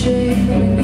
shame